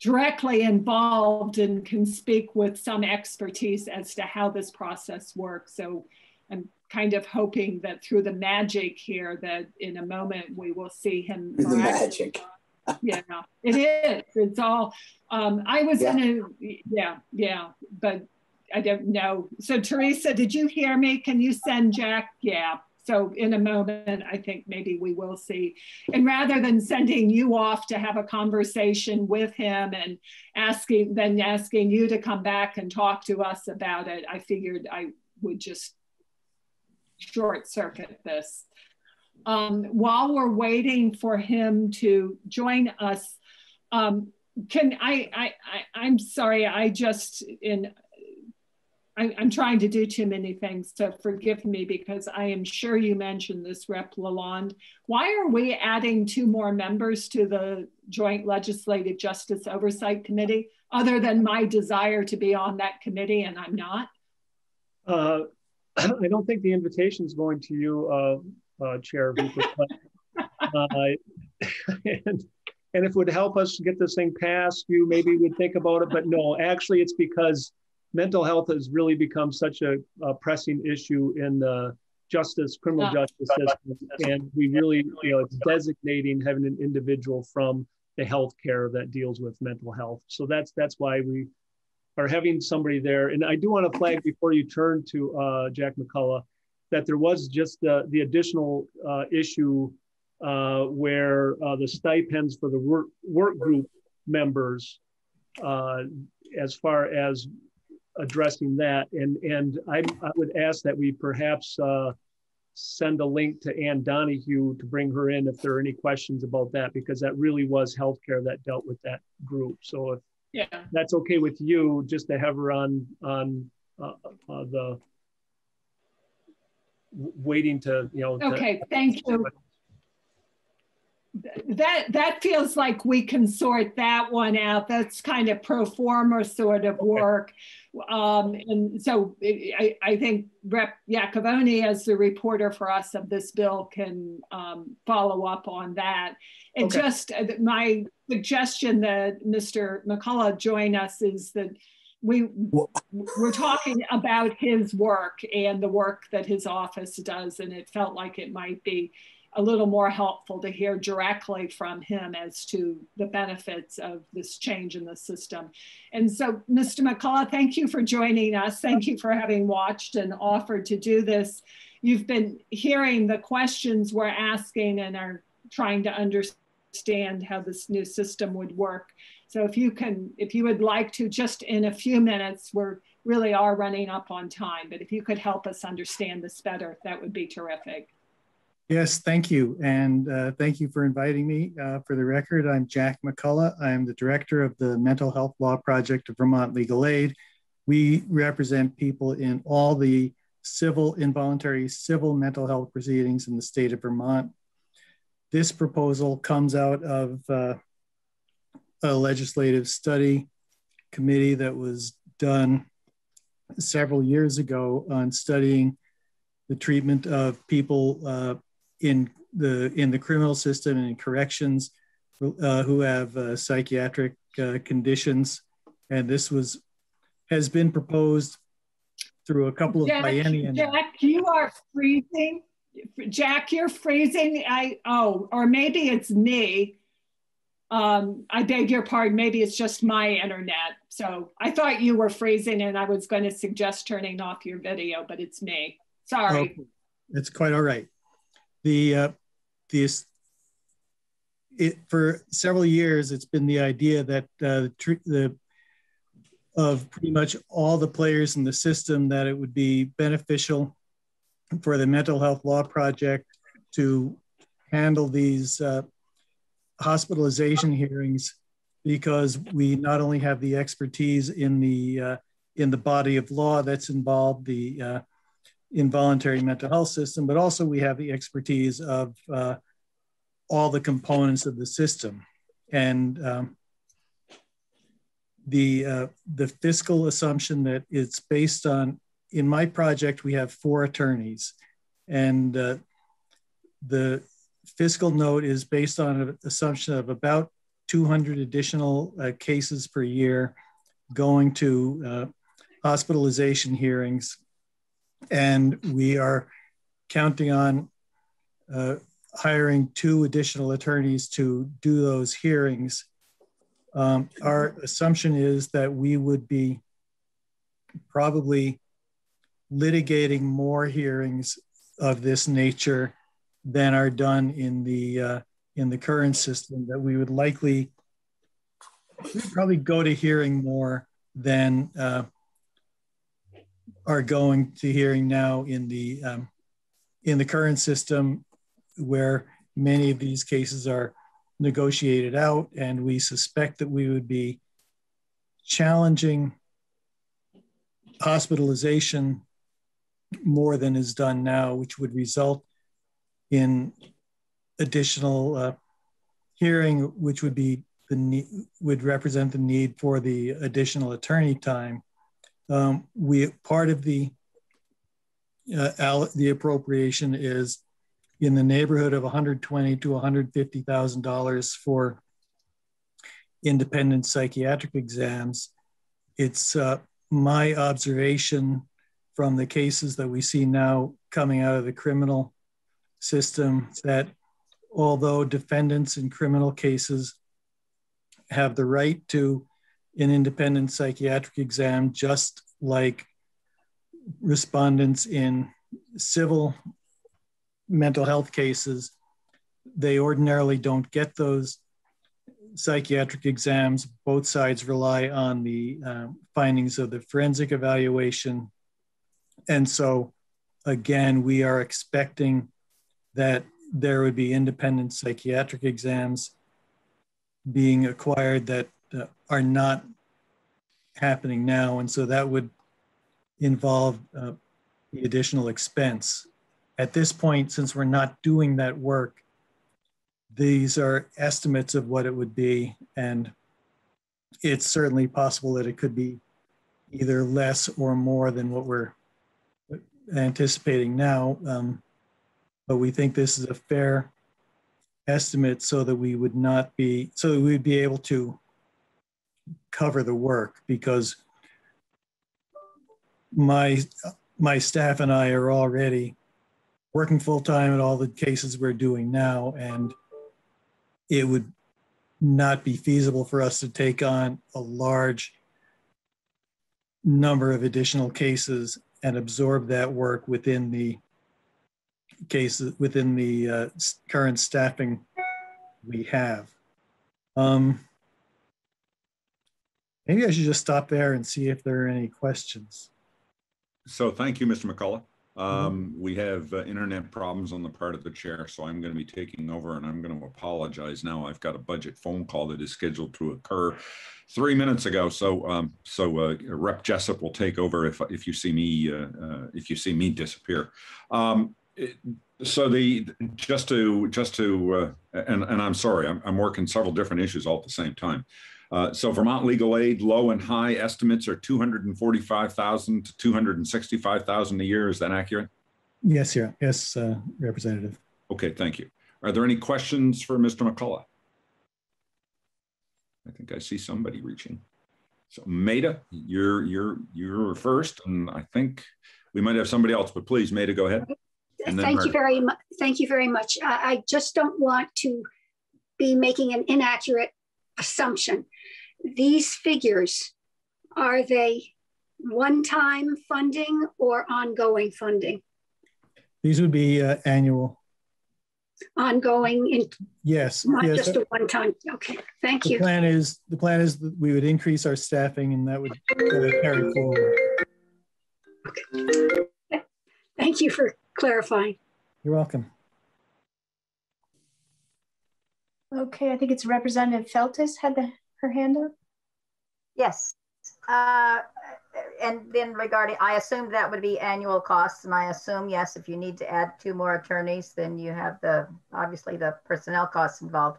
directly involved and can speak with some expertise as to how this process works. So I'm kind of hoping that through the magic here that in a moment we will see him. The magic yeah, it is. It's all. Um, I was yeah. in a yeah, yeah, but I don't know. So Teresa, did you hear me? Can you send Jack? Yeah. So in a moment, I think maybe we will see. And rather than sending you off to have a conversation with him and asking, then asking you to come back and talk to us about it, I figured I would just short circuit this um, while we're waiting for him to join us, um, can I, I, I, am sorry, I just, in, I, am trying to do too many things, so forgive me because I am sure you mentioned this, Rep Lalonde. Why are we adding two more members to the Joint Legislative Justice Oversight Committee, other than my desire to be on that committee and I'm not? Uh, I don't think the invitation is going to you, uh, uh, Chair uh, and, and if it would help us get this thing passed, you maybe would think about it. But no, actually, it's because mental health has really become such a, a pressing issue in the justice, criminal justice system. And we really, you know, it's designating having an individual from the healthcare that deals with mental health. So that's that's why we are having somebody there. And I do want to flag before you turn to uh, Jack McCullough that there was just uh, the additional uh, issue uh, where uh, the stipends for the work, work group members, uh, as far as addressing that. And, and I, I would ask that we perhaps uh, send a link to Ann Donahue to bring her in if there are any questions about that, because that really was healthcare that dealt with that group. So if yeah. that's okay with you, just to have her on, on uh the waiting to, you know. Okay, thank you. That that feels like we can sort that one out. That's kind of pro forma sort of work. Um, and so I, I think Rep Yacovone, as the reporter for us of this bill, can um, follow up on that. And okay. just uh, my suggestion that Mr. McCullough join us is that we we're talking about his work and the work that his office does and it felt like it might be a little more helpful to hear directly from him as to the benefits of this change in the system. And so, Mr. McCullough, thank you for joining us. Thank you for having watched and offered to do this. You've been hearing the questions we're asking and are trying to understand how this new system would work. So if you can, if you would like to, just in a few minutes, we're really are running up on time, but if you could help us understand this better, that would be terrific. Yes, thank you. And uh, thank you for inviting me. Uh, for the record, I'm Jack McCullough. I'm the director of the Mental Health Law Project of Vermont Legal Aid. We represent people in all the civil, involuntary civil mental health proceedings in the state of Vermont. This proposal comes out of uh, a legislative study committee that was done several years ago on studying the treatment of people uh, in the in the criminal system and in corrections uh, who have uh, psychiatric uh, conditions, and this was has been proposed through a couple of Jack, biennium. Jack, you are freezing. Jack, you're freezing. I oh, or maybe it's me. Um, I beg your pardon, maybe it's just my internet. So I thought you were freezing and I was going to suggest turning off your video, but it's me. Sorry. Oh, it's quite all right. The, uh, the, it for several years, it's been the idea that uh, the of pretty much all the players in the system that it would be beneficial for the mental health law project to handle these uh, hospitalization hearings because we not only have the expertise in the uh, in the body of law that's involved the uh, involuntary mental health system, but also we have the expertise of uh, all the components of the system. And um, the uh, the fiscal assumption that it's based on in my project we have four attorneys. And uh, the fiscal note is based on an assumption of about 200 additional uh, cases per year going to uh, hospitalization hearings and we are counting on uh, hiring two additional attorneys to do those hearings um, our assumption is that we would be probably litigating more hearings of this nature than are done in the uh, in the current system. That we would likely probably go to hearing more than uh, are going to hearing now in the um, in the current system, where many of these cases are negotiated out, and we suspect that we would be challenging hospitalization more than is done now, which would result in additional uh, hearing, which would be the need, would represent the need for the additional attorney time. Um, we part of the uh, the appropriation is in the neighborhood of 120 to 150 thousand dollars for independent psychiatric exams. It's uh, my observation from the cases that we see now coming out of the criminal system that although defendants in criminal cases have the right to an independent psychiatric exam, just like respondents in civil mental health cases, they ordinarily don't get those psychiatric exams. Both sides rely on the uh, findings of the forensic evaluation. And so, again, we are expecting that there would be independent psychiatric exams being acquired that uh, are not happening now. And so that would involve uh, the additional expense at this point, since we're not doing that work, these are estimates of what it would be. And it's certainly possible that it could be either less or more than what we're anticipating now. Um, but we think this is a fair estimate so that we would not be, so that we'd be able to cover the work because my my staff and I are already working full time at all the cases we're doing now, and it would not be feasible for us to take on a large number of additional cases and absorb that work within the cases within the uh, current staffing we have. Um, maybe I should just stop there and see if there are any questions. So thank you, Mr. McCullough. Mm-hmm. Um, we have uh, internet problems on the part of the chair, so I'm going to be taking over and I'm going to apologize now. I've got a budget phone call that is scheduled to occur three minutes ago. So, um, so uh, Rep Jessup will take over if if you see me uh, uh if you see me disappear. Um, it, so the just to just to uh, and and I'm sorry, I'm, I'm working several different issues all at the same time. Uh, so Vermont legal aid low and high estimates are 245,000 to 265,000 a year. Is that accurate? Yes, yeah. Yes, uh, Representative. Okay, thank you. Are there any questions for Mr. McCullough? I think I see somebody reaching. So Maida, you're you're you're first, and I think we might have somebody else, but please, Maida, go ahead. Thank you very much. Thank you very much. I just don't want to be making an inaccurate assumption these figures, are they one-time funding or ongoing funding? These would be uh, annual. ongoing, in, Yes. not yes. just a one-time? Okay, thank The you. plan is, the plan is that we would increase our staffing and that would uh, carry forward. Thank you for clarifying. You're welcome. Okay, I think it's Representative Feltus had the, her hand up. Yes. Uh, and then regarding, I assumed that would be annual costs, and I assume, yes, if you need to add two more attorneys, then you have the, obviously the personnel costs involved.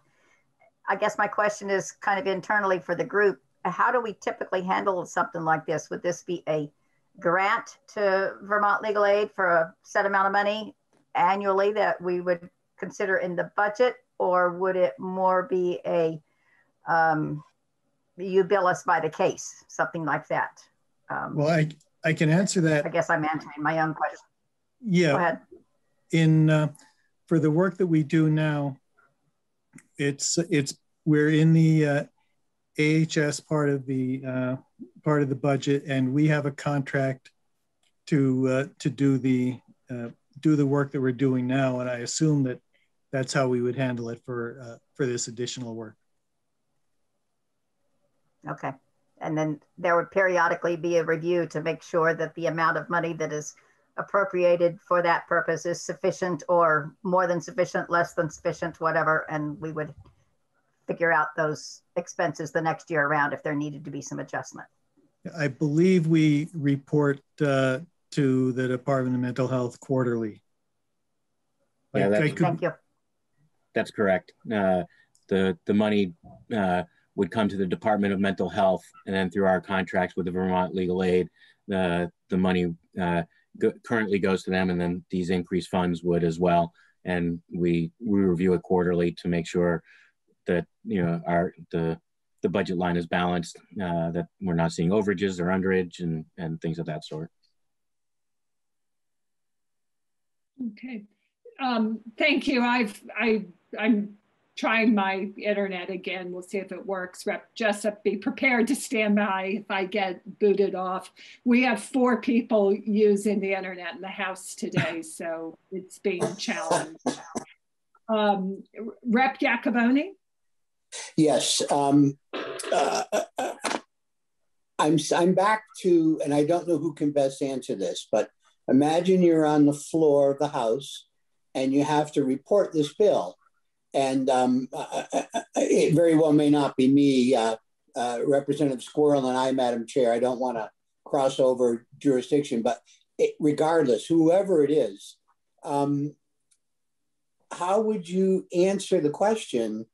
I guess my question is kind of internally for the group, how do we typically handle something like this? Would this be a grant to Vermont Legal Aid for a set amount of money annually that we would consider in the budget? Or would it more be a, um, you bill us by the case, something like that? Um, Well, I, I can answer that. I guess I'm answering my own question. Go Yeah, ahead. in, uh, for the work that we do now, it's, it's, we're in the uh, AHS part of the, uh, part of the budget, and we have a contract to, uh, to do the, uh, do the work that we're doing now, and I assume that that's how we would handle it for, uh, for this additional work. Okay. And then there would periodically be a review to make sure that the amount of money that is appropriated for that purpose is sufficient or more than sufficient, less than sufficient, whatever. And we would figure out those expenses the next year around if there needed to be some adjustment. I believe we report uh, to the Department of Mental Health quarterly. Yeah, I- I that's- could- Thank you. That's correct. Uh, the the money uh, would come to the Department of Mental Health, and then through our contracts with the Vermont Legal Aid, the the money uh, go, currently goes to them, and then these increased funds would as well. And we we review it quarterly to make sure that you know our the the budget line is balanced, uh, that we're not seeing overages or underage and and things of that sort. Okay. Um, thank you. I've, I, I'm trying my internet again. We'll see if it works. Rep Jessup, be prepared to stand by if I get booted off. We have four people using the internet in the house today, so it's being challenged. Um, Rep Yacovone? Yes. Um, uh, uh, I'm, I'm back to, and I don't know who can best answer this, but imagine you're on the floor of the House and you have to report this bill. And um, it very well may not be me, uh, uh, Representative Squirrell and I, Madam Chair. I don't want to cross over jurisdiction, but it, regardless, whoever it is, um, how would you answer the question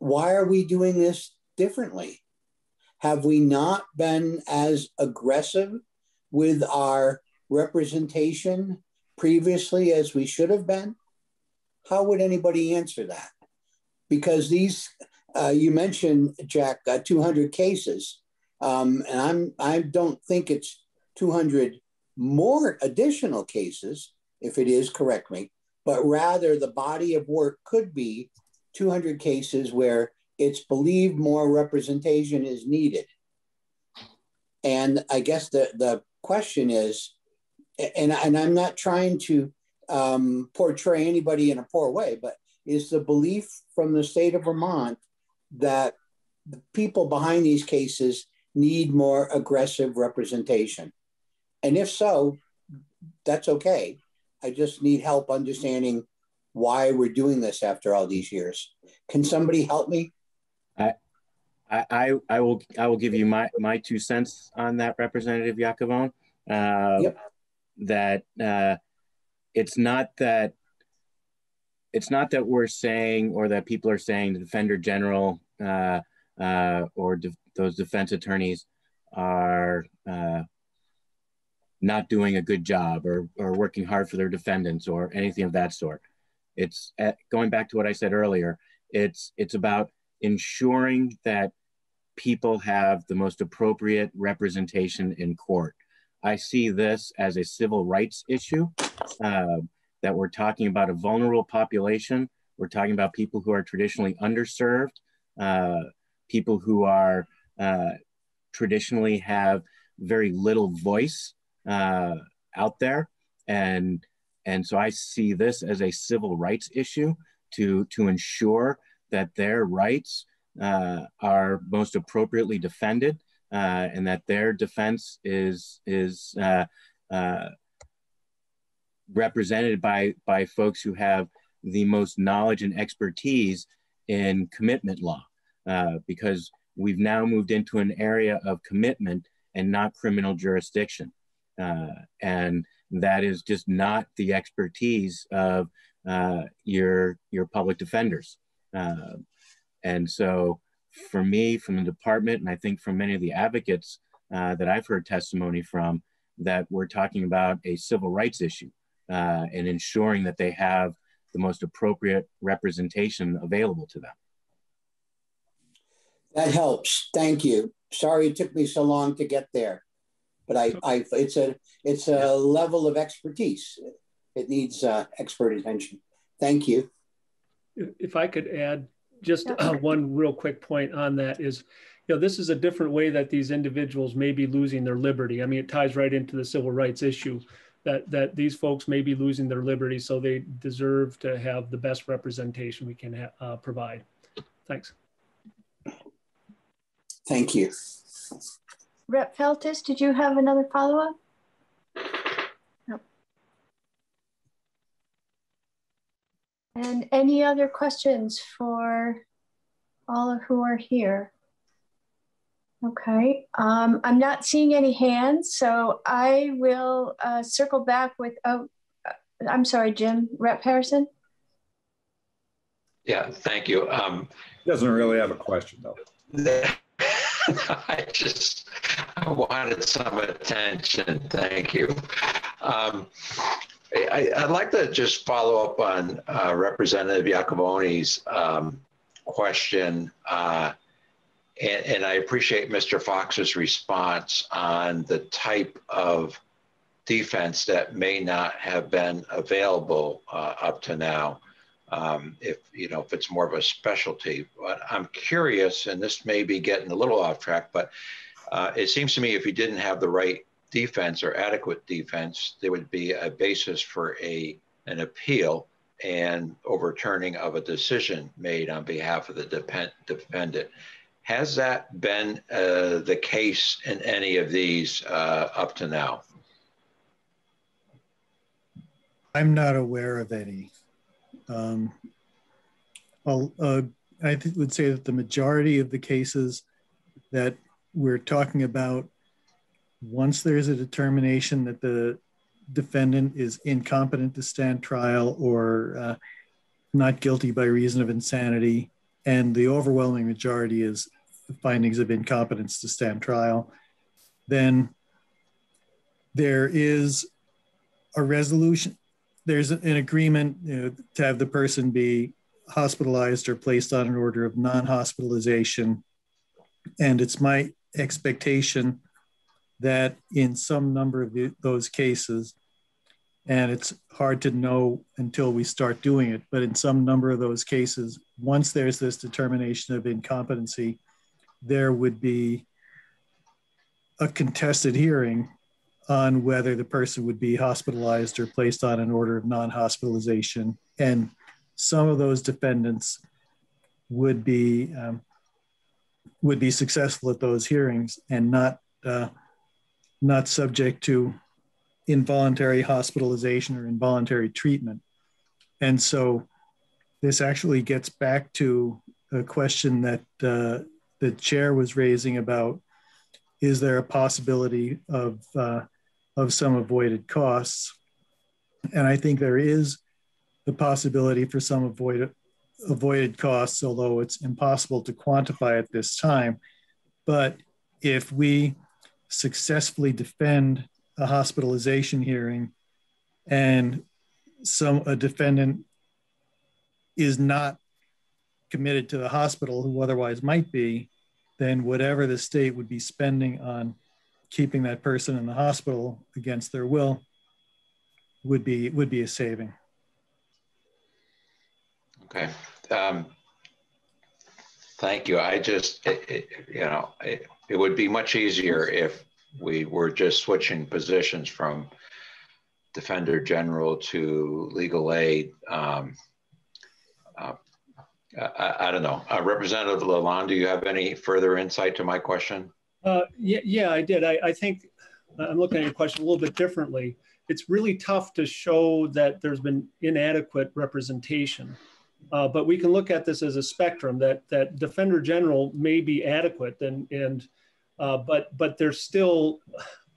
why are we doing this differently? Have we not been as aggressive with our representation previously as we should have been? How would anybody answer that? Because these, uh, you mentioned, Jack, uh, 200 cases, um, and I'm I don't think it's 200 more additional cases. If it is, correct me. But rather, the body of work could be 200 cases where it's believed more representation is needed. And I guess the, the question is, and, and I'm not trying to um, portray anybody in a poor way, but is the belief from the state of Vermont that the people behind these cases need more aggressive representation? And if so, that's okay. I just need help understanding why we're doing this after all these years. Can somebody help me? I, I, I will I will give you my, my two cents on that, Representative Yacovone. Uh, Yep. That uh, it's not that it's not that we're saying or that people are saying the Defender General uh, uh, or de- those defense attorneys are uh, not doing a good job or, or working hard for their defendants or anything of that sort. It's uh going back to what I said earlier. It's it's about ensuring that people have the most appropriate representation in court. I see this as a civil rights issue. Uh, that we're talking about a vulnerable population. We're talking about people who are traditionally underserved, uh, people who are uh, traditionally have very little voice uh, out there, and and so I see this as a civil rights issue to, to ensure that their rights uh, are most appropriately defended uh, and that their defense is, is uh, uh, represented by, by folks who have the most knowledge and expertise in commitment law. Uh, because we've now moved into an area of commitment and not criminal jurisdiction. Uh, and that is just not the expertise of uh, your your public defenders. And so, for me, from the department, and I think from many of the advocates uh, that I've heard testimony from, that we're talking about a civil rights issue uh, and ensuring that they have the most appropriate representation available to them. That helps. Thank you. Sorry it took me so long to get there but I, I it's a it's a level of expertise. It needs uh, expert attention. Thank you. If I could add just uh, one real quick point on that is, you know, this is a different way that these individuals may be losing their liberty. I mean, it ties right into the civil rights issue that that these folks may be losing their liberty, so they deserve to have the best representation we can uh, provide. Thanks. Thank you. Rep Feltus, did you have another follow-up? No. And any other questions for all of who are here? Okay, um, I'm not seeing any hands, so I will uh, circle back with, oh, uh, I'm sorry, Jim, Rep Harrison? Yeah, thank you. Um, Doesn't really have a question though. I just I wanted some attention. Thank you. Um, I, would like to just follow up on uh, Representative Yacovone's um, question. Uh, and, and, I appreciate Mr. Fox's response on the type of defense that may not have been available uh, up to now um, if you know if it's more of a specialty. But I'm curious, and this may be getting a little off track, but uh, it seems to me if you didn't have the right defense or adequate defense, there would be a basis for a an appeal and overturning of a decision made on behalf of the depend, defendant. Has that been uh, the case in any of these uh, up to now? I'm not aware of any. Um, uh, I th- would say that the majority of the cases that we're talking about, once there's a determination that the defendant is incompetent to stand trial or uh, not guilty by reason of insanity, and the overwhelming majority is findings of incompetence to stand trial, then there is a resolution. There's an agreement you know, to have the person be hospitalized or placed on an order of non-hospitalization and it's my expectation that in some number of the, those cases and it's hard to know until we start doing it but in some number of those cases once there's this determination of incompetency there would be a contested hearing on whether the person would be hospitalized or placed on an order of non hospitalization. And some of those defendants would be um, would be successful at those hearings and not uh, not subject to involuntary hospitalization or involuntary treatment. And so this actually gets back to a question that uh, the chair was raising about is there a possibility of uh, of some avoided costs. And I think there is the possibility for some avoided, avoided costs, although it's impossible to quantify at this time. But if we successfully defend a hospitalization hearing and some a defendant is not committed to the hospital who otherwise might be, then whatever the state would be spending on keeping that person in the hospital against their will would be would be a saving. Okay. Um, thank you. I just, it, it, you know, it, it would be much easier if we were just switching positions from Defender General to legal aid. Um, uh, I, I, don't know. Uh, Representative Lalonde, do you have any further insight to my question? Uh, yeah, yeah, I did. I, I think I'm looking at your question a little bit differently. It's really tough to show that there's been inadequate representation. Uh, but we can look at this as a spectrum that that Defender General may be adequate and and uh, but but they're still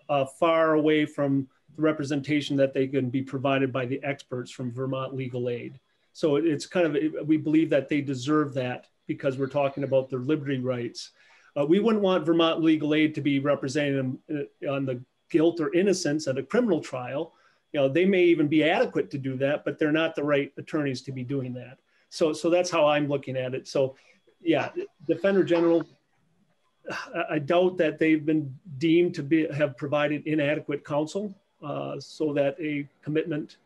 uh, far away from the representation that they can be provided by the experts from Vermont Legal Aid. So it's kind of we believe that they deserve that because we're talking about their liberty rights. Uh, we wouldn't want Vermont Legal Aid to be representing them uh, on the guilt or innocence at a criminal trial. You know, they may even be adequate to do that, but they're not the right attorneys to be doing that. So, so that's how I'm looking at it. So, yeah, Defender General, I doubt that they've been deemed to be have provided inadequate counsel, uh, so that a commitment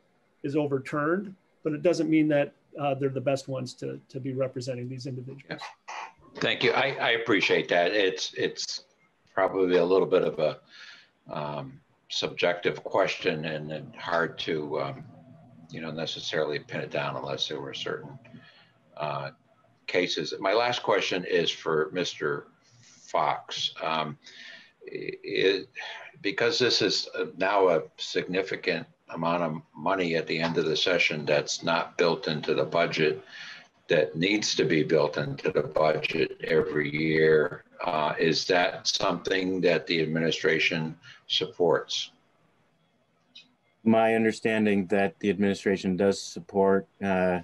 is overturned. But it doesn't mean that uh, they're the best ones to to be representing these individuals. Thank you. I, I appreciate that. It's it's probably a little bit of a um, subjective question and, and hard to um, you know necessarily pin it down unless there were certain uh, cases. My last question is for Mr. Fox. Um, it, because this is now a significant amount of money at the end of the session that's not built into the budget, that needs to be built into the budget every year. Uh, is that something that the administration supports? My understanding that the administration does support uh,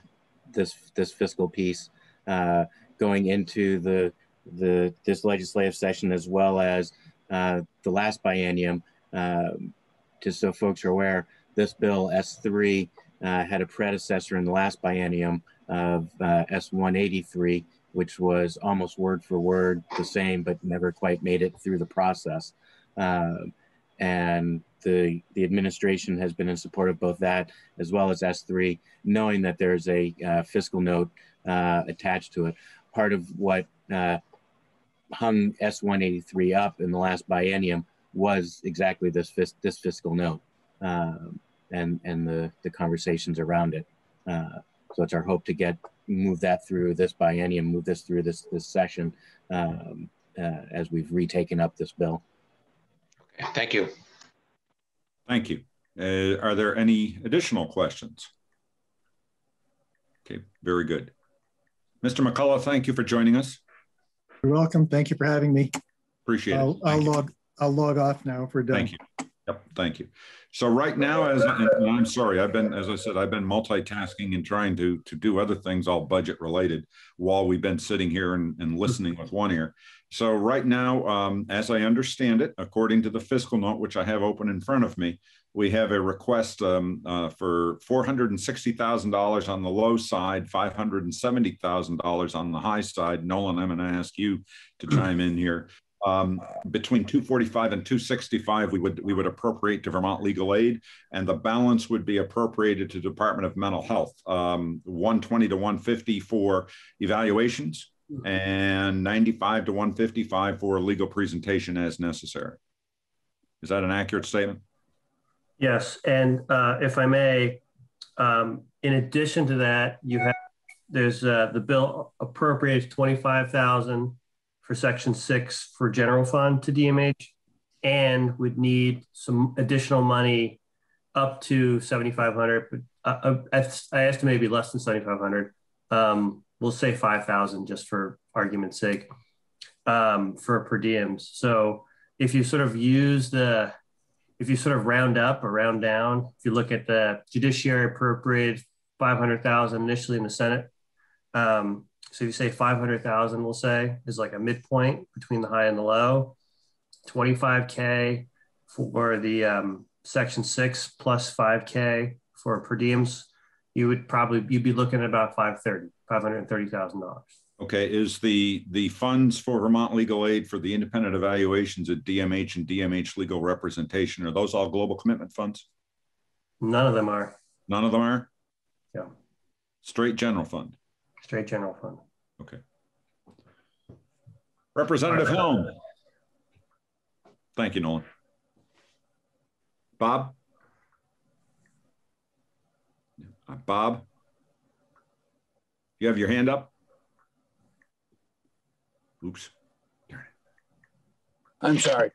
this this fiscal piece uh, going into the the this legislative session as well as uh, the last biennium. Um, just so folks are aware, this bill S3 uh, had a predecessor in the last biennium of uh, S183, which was almost word for word the same, but never quite made it through the process. Um, and the the administration has been in support of both that as well as S3, knowing that there's a uh, fiscal note uh, attached to it. Part of what uh, hung S183 up in the last biennium was exactly this fis- this fiscal note um, and and the the conversations around it. Uh, so it's our hope to get move that through this biennium, move this through this this session um, uh, as we've retaken up this bill. Okay, thank you. Thank you. Uh, are there any additional questions? Okay, very good. Mr. McCullough, thank you for joining us. You're welcome. Thank you for having me. Appreciate I'll, it. I'll log, I'll log off now we're done. Thank you. Yep, thank you. So right now, as I'm sorry, I've been, as I said, I've been multitasking and trying to to do other things, all budget related, while we've been sitting here and, and listening with one ear. So right now, um, as I understand it, according to the fiscal note, which I have open in front of me, we have a request um, uh, for $460,000 on the low side, $570,000 on the high side. Nolan, I'm going to ask you to chime in here. Um, between 245 and 265, we would we would appropriate to Vermont Legal Aid, and the balance would be appropriated to Department of Mental Health. Um, 120 to 150 for evaluations, and 95 to 155 for legal presentation as necessary. Is that an accurate statement? Yes, and uh, if I may, um, in addition to that, you have there's uh, the bill appropriates 25,000 for section six for general fund to DMH and would need some additional money up to 7,500. But uh, uh I estimate maybe less than 7,500. Um, we'll say 5,000 just for argument's sake um, for per diems. So if you sort of use the, if you sort of round up or round down, if you look at the judiciary appropriated 500,000 initially in the Senate, um, so if you say 500,000, we'll say is like a midpoint between the high and the low, 25K for the um, section six plus 5K for per diems, you would probably, you'd be looking at about 530, $530,000. Okay, is the the funds for Vermont Legal Aid for the independent evaluations at DMH and DMH legal representation, are those all global commitment funds? None of them are. None of them are? Yeah. Straight general fund? Straight general fund. Okay. Representative Helm. Thank you, Nolan. Bob? Uh, Bob? You have your hand up? Oops. I'm sorry.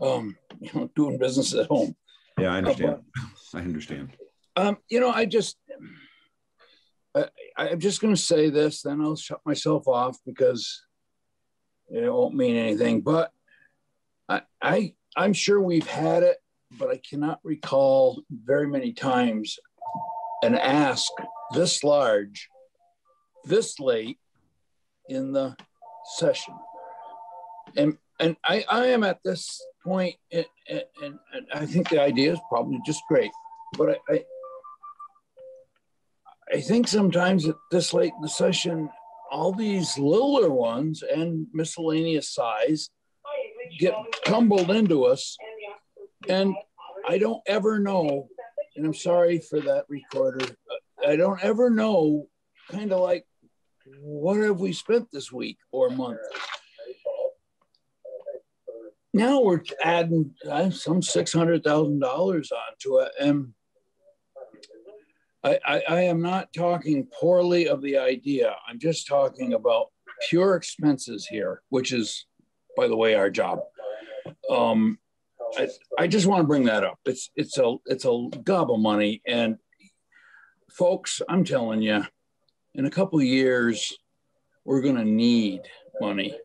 Um, you know, doing business at home. Yeah, I understand. I understand. Um, you know, I just, I, I'm just going to say this, then I'll shut myself off because it won't mean anything. But I, I, I'm sure we've had it, but I cannot recall very many times an ask this large, this late in the session. And and I, I am at this point, and, and, and I think the idea is probably just great, but I, I I think sometimes at this late in the session, all these littler ones and miscellaneous size get tumbled into us. And I don't ever know, and I'm sorry for that recorder, I don't ever know kind of like what have we spent this week or month? Now we're adding uh, some six hundred thousand dollars onto it, and I, I, am not talking poorly of the idea. I'm just talking about pure expenses here, which is, by the way, our job. Um, I, I just want to bring that up. It's it's a it's a gob of money, and folks, I'm telling you, in a couple of years, we're going to need money.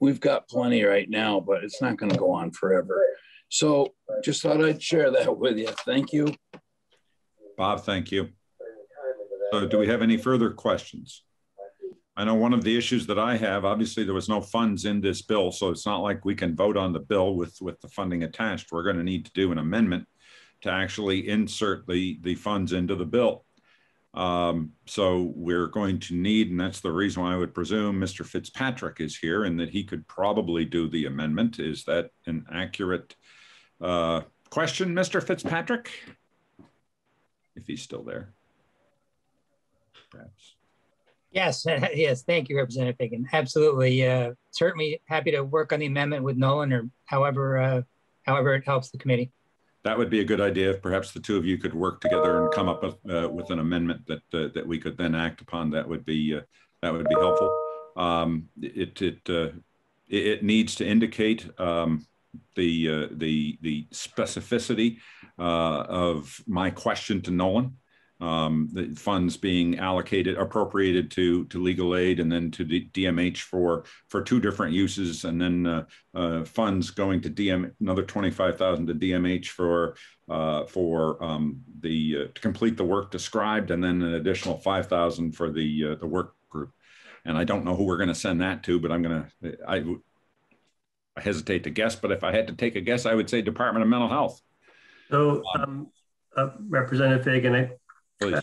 We've got plenty right now, but it's not going to go on forever. So, just thought I'd share that with you. Thank you. Bob, thank you. So do we have any further questions? I know one of the issues that I have, obviously there was no funds in this bill, so it's not like we can vote on the bill with, with the funding attached. We're going to need to do an amendment to actually insert the, the funds into the bill. Um, so we're going to need, and that's the reason why I would presume Mr. Fitzpatrick is here and that he could probably do the amendment. Is that an accurate uh, question, Mr. Fitzpatrick? If he's still there perhaps. Yes, yes. Thank you, Representative Fagan. Absolutely. Uh, certainly happy to work on the amendment with Nolan or however, uh, however it helps the committee. That would be a good idea. If perhaps the two of you could work together and come up with, uh, with an amendment that uh, that we could then act upon. That would be uh, that would be helpful. Um, it it, uh, it, it needs to indicate um, the the the specificity of my question to Nolan um, the funds being allocated, appropriated to to legal aid, and then to the DMH for for two different uses, and then uh, uh, funds going to DM another twenty five thousand to DMH for uh, for um, the uh, to complete the work described, and then an additional five thousand for the uh, the work group. And I don't know who we're going to send that to, but I'm going to I, I hesitate to guess, but if I had to take a guess, I would say Department of Mental Health. So, um, uh, Representative Fagan, I, Please.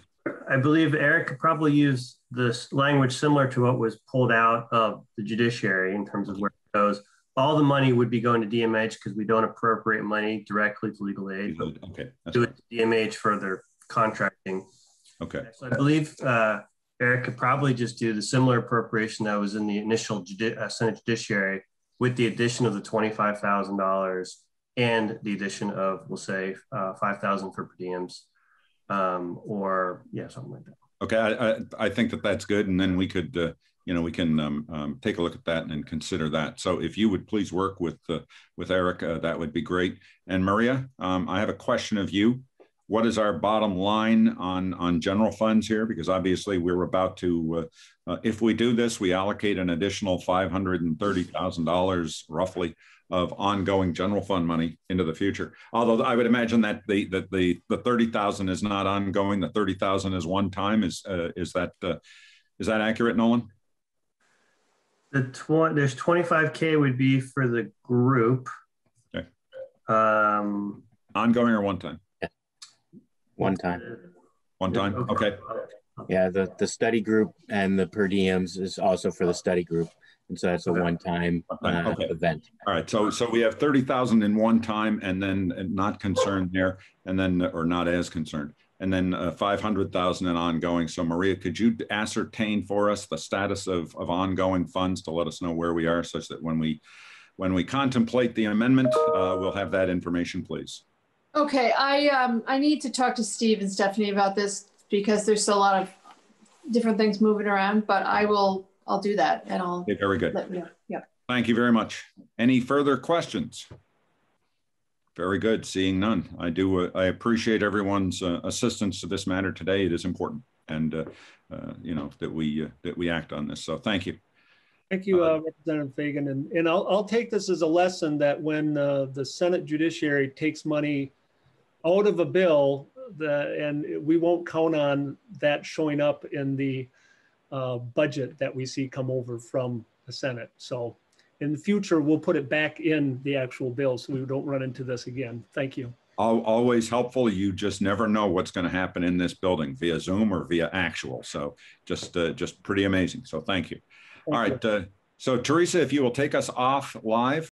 I believe Eric could probably use this language similar to what was pulled out of the judiciary in terms of where it goes. All the money would be going to DMH because we don't appropriate money directly to legal aid. Okay. Do it to DMH for their contracting. Okay. So I believe uh, Eric could probably just do the similar appropriation that was in the initial judi- uh, Senate judiciary with the addition of the $25,000 and the addition of, we'll say, uh, 5,000 for per diems um, or yeah, something like that. Okay, I, I, I think that that's good, and then we could, uh, you know, we can um, um, take a look at that and consider that. So if you would please work with uh, with Eric, uh, that would be great. And Maria, um, I have a question of you. What is our bottom line on on general funds here? Because obviously we're about to, uh, uh, if we do this, we allocate an additional five hundred and thirty thousand dollars roughly of ongoing general fund money into the future. Although I would imagine that the that the the thirty thousand is not ongoing. The thirty thousand is one time. Is uh, is that uh, is that accurate, Nolan? The tw- there's twenty five k would be for the group. Okay. Um, ongoing or one time? Yeah. One time. One time. Okay. Yeah, the the study group and the per diems is also for the study group. And so that's a one-time uh, Okay. event. All right, so so we have thirty thousand in one time, and then not concerned there, and then or not as concerned, and then uh, five hundred thousand in ongoing. So Maria, could you ascertain for us the status of of ongoing funds to let us know where we are, such that when we when we contemplate the amendment, uh, we'll have that information, please. Okay, I um I need to talk to Steve and Stephanie about this because there's still a lot of different things moving around, but I will, I'll do that and I'll Okay, very good. let you know. Yep. Thank you very much. Any further questions? Very good. Seeing none. I do. Uh, I appreciate everyone's uh, assistance to this matter today. It is important, and uh, uh, you know that we uh, that we act on this. So thank you. Thank you, uh, Representative Fagan. And, and I'll, I'll take this as a lesson that when uh, the Senate Judiciary takes money out of a bill, the, and we won't count on that showing up in the uh, budget that we see come over from the Senate. So in the future, we'll put it back in the actual bill so we don't run into this again. Thank you. Always helpful. You just never know what's going to happen in this building via Zoom or via actual. So just uh, just pretty amazing. So thank you. Thank All right. Uh, so Teresa, if you will take us off live.